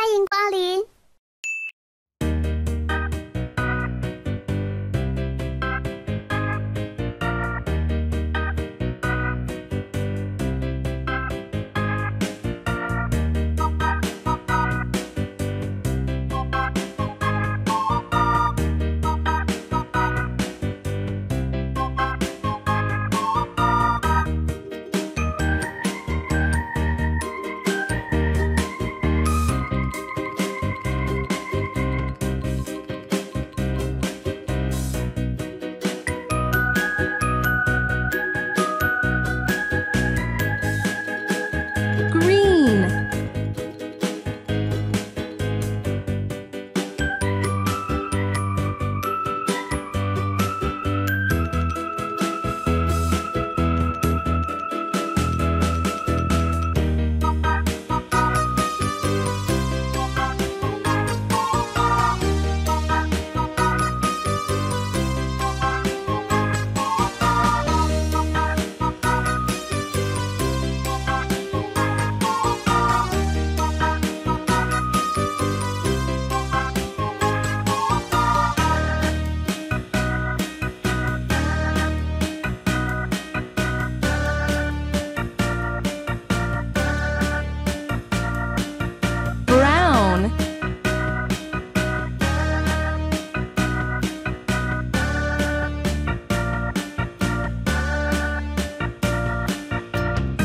欢迎光临。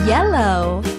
yellow.